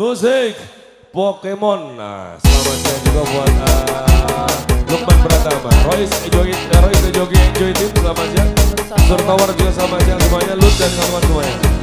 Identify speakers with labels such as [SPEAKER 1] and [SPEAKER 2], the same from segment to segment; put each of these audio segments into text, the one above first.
[SPEAKER 1] musik Pokemon. Nah, selamat juga buat uh, Lukman Pratama, Royce Jogi, uh, Royce Jogi Enjoy Team, selamat siang. Surtawar juga selamat siang semuanya, Lut dan kawan semuanya.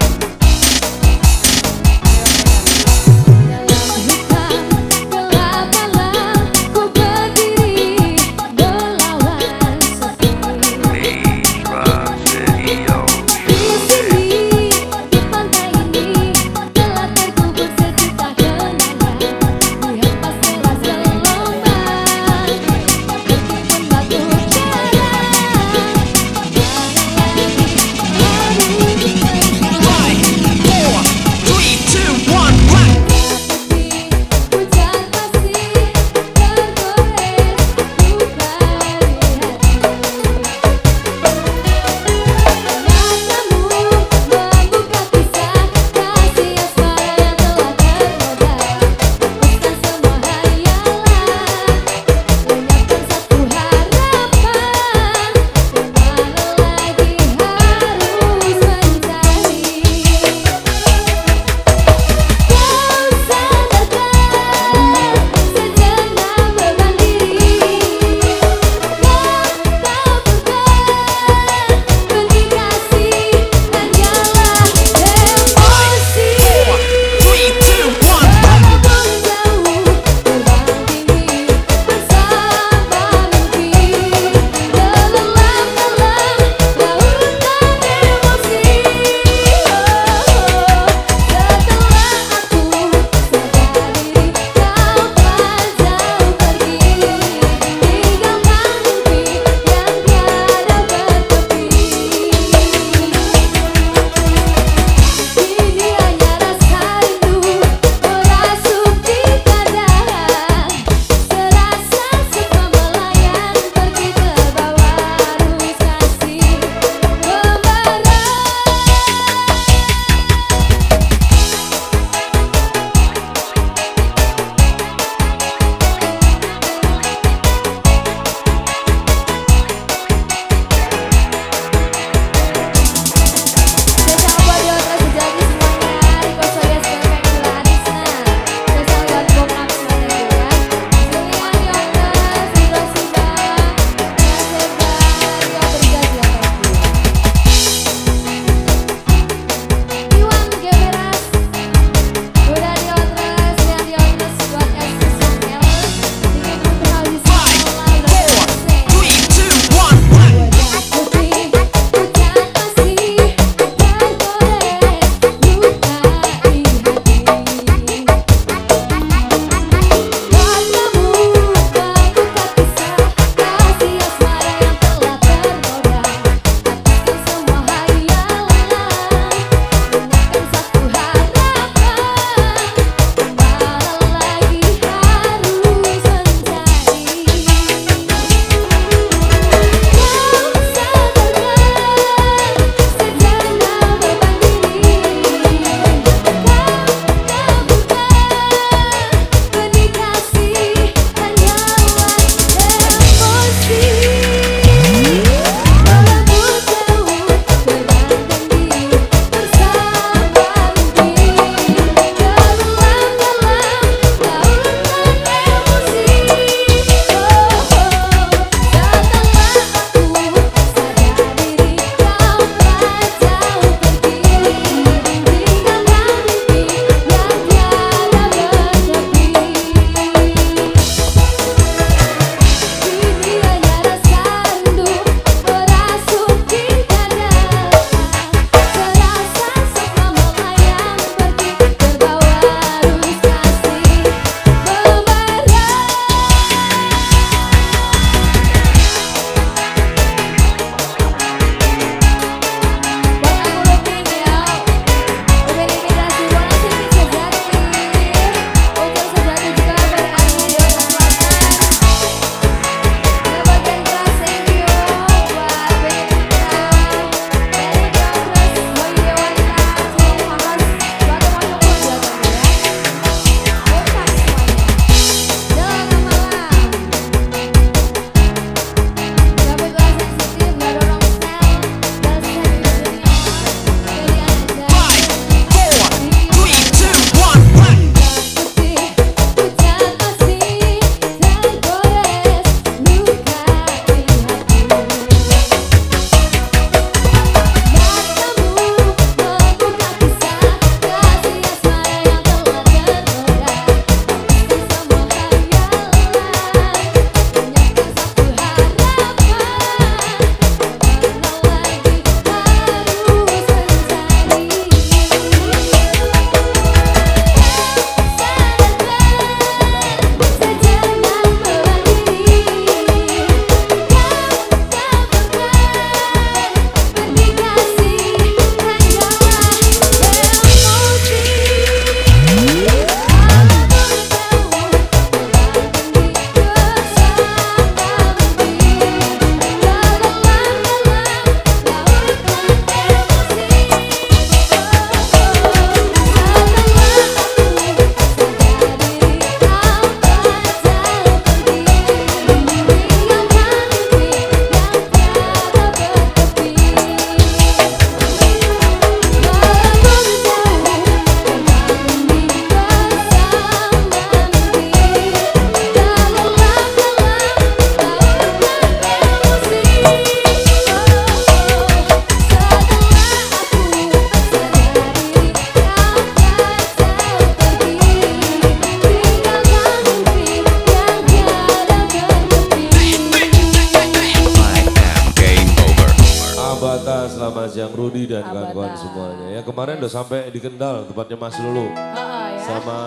[SPEAKER 2] Abata, selamat siang Rudi dan kawan-kawan semuanya. Ya kemarin udah sampai di Kendal, tempatnya Mas Lulu.
[SPEAKER 1] Heeh ya.
[SPEAKER 2] Sama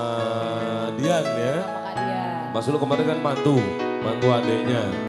[SPEAKER 2] Dian ya.
[SPEAKER 1] Sama.
[SPEAKER 2] Mas Lulu kemarin kan mantu, mantu adiknya.